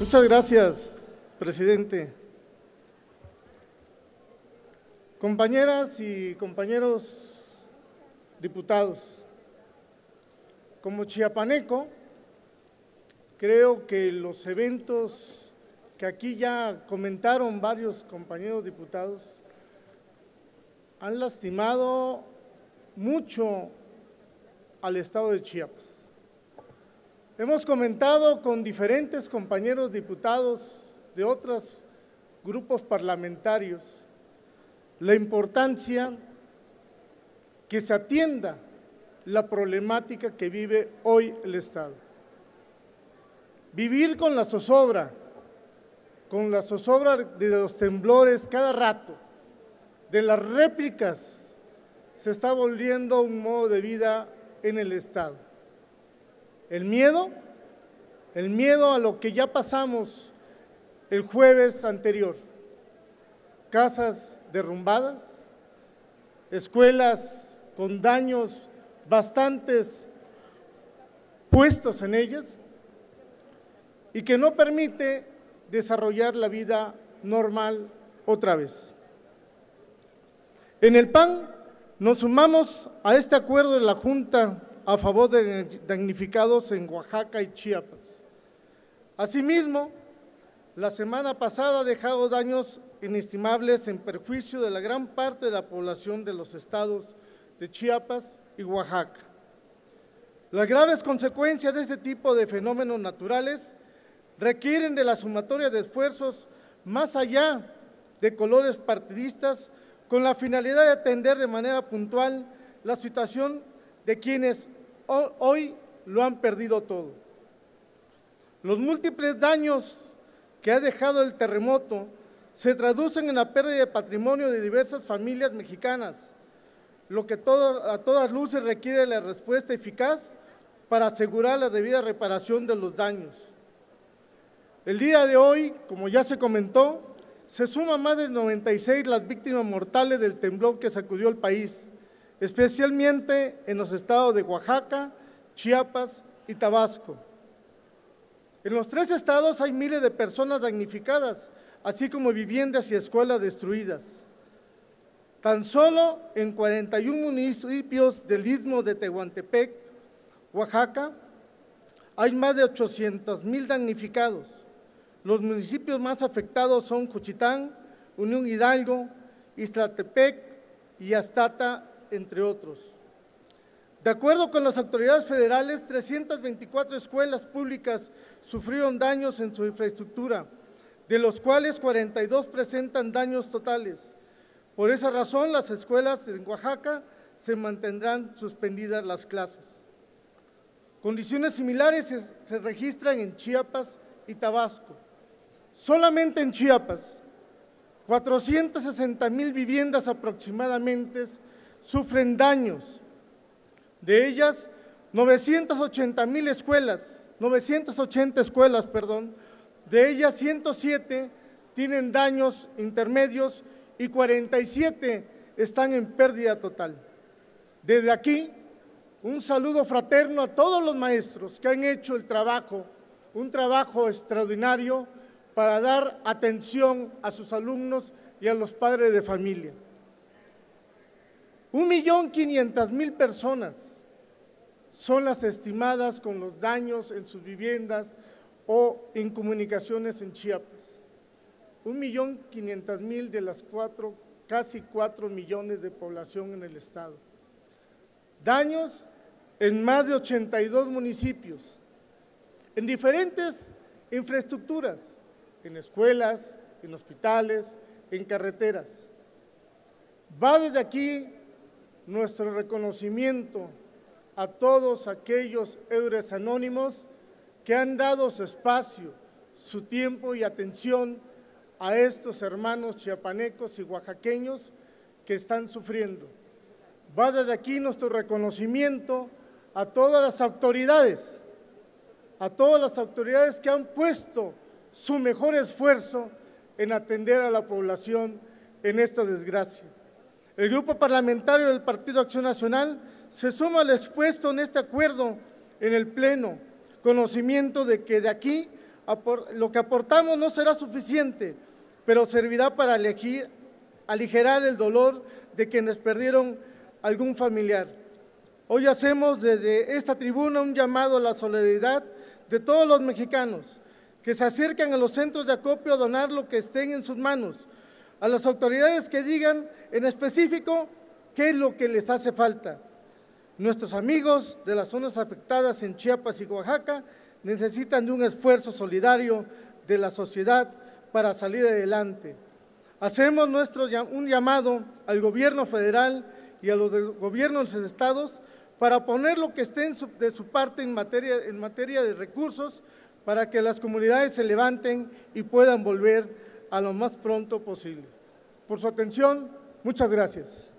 Muchas gracias, presidente. Compañeras y compañeros diputados, como chiapaneco, creo que los eventos que aquí ya comentaron varios compañeros diputados han lastimado mucho al estado de Chiapas. Hemos comentado con diferentes compañeros diputados de otros grupos parlamentarios la importancia que se atienda la problemática que vive hoy el Estado. Vivir con la zozobra, con la zozobra de los temblores cada rato, de las réplicas, se está volviendo un modo de vida en el Estado. El miedo, el miedo a lo que ya pasamos el jueves anterior. Casas derrumbadas, escuelas con daños bastantes puestos en ellas y que no permite desarrollar la vida normal otra vez. En el PAN nos sumamos a este acuerdo de la Junta a favor de damnificados en Oaxaca y Chiapas. Asimismo, la semana pasada ha dejado daños inestimables en perjuicio de la gran parte de la población de los estados de Chiapas y Oaxaca. Las graves consecuencias de este tipo de fenómenos naturales requieren de la sumatoria de esfuerzos más allá de colores partidistas con la finalidad de atender de manera puntual la situación de quienes hoy lo han perdido todo. Los múltiples daños que ha dejado el terremoto se traducen en la pérdida de patrimonio de diversas familias mexicanas, lo que a todas luces requiere la respuesta eficaz para asegurar la debida reparación de los daños. El día de hoy, como ya se comentó, se suman más de 96 las víctimas mortales del temblor que sacudió el país, especialmente en los estados de Oaxaca, Chiapas y Tabasco. En los tres estados hay miles de personas damnificadas, así como viviendas y escuelas destruidas. Tan solo en 41 municipios del istmo de Tehuantepec, Oaxaca, hay más de 800 mil damnificados. Los municipios más afectados son Cuchitán, Unión Hidalgo, Iztlatepec y Astata, entre otros. De acuerdo con las autoridades federales, 324 escuelas públicas sufrieron daños en su infraestructura, de los cuales 42 presentan daños totales. Por esa razón, las escuelas en Oaxaca se mantendrán suspendidas las clases. Condiciones similares se, registran en Chiapas y Tabasco. Solamente en Chiapas, 460 mil viviendas aproximadamente sufren daños. De ellas, 980 mil escuelas, 980 escuelas, perdón, de ellas 107 tienen daños intermedios y 47 están en pérdida total. Desde aquí, un saludo fraterno a todos los maestros que han hecho el trabajo, un trabajo extraordinario para dar atención a sus alumnos y a los padres de familia. Un millón quinientas mil personas son las estimadas con los daños en sus viviendas o en comunicaciones en Chiapas un millón quinientas mil de las cuatro, casi cuatro millones de población en el estado. Daños en más de 82 municipios, en diferentes infraestructuras, en escuelas, en hospitales, en carreteras. Va desde aquí nuestro reconocimiento a todos aquellos héroes anónimos que han dado su espacio, su tiempo y atención a estos hermanos chiapanecos y oaxaqueños que están sufriendo. Va desde aquí nuestro reconocimiento a todas las autoridades, a todas las autoridades que han puesto su mejor esfuerzo en atender a la población en esta desgracia. El grupo parlamentario del Partido Acción Nacional se suma al expuesto en este acuerdo en el Pleno, conocimiento de que de aquí lo que aportamos no será suficiente, pero servirá para aligerar el dolor de quienes perdieron algún familiar. Hoy hacemos desde esta tribuna un llamado a la solidaridad de todos los mexicanos que se acercan a los centros de acopio a donar lo que estén en sus manos, a las autoridades que digan en específico qué es lo que les hace falta. Nuestros amigos de las zonas afectadas en Chiapas y Oaxaca necesitan de un esfuerzo solidario de la sociedad para salir adelante. Hacemos nuestro, un llamado al gobierno federal y a los gobiernos de los estados para poner lo que esté de su parte en materia, en materia de recursos para que las comunidades se levanten y puedan volver a lo más pronto posible. Por su atención, muchas gracias.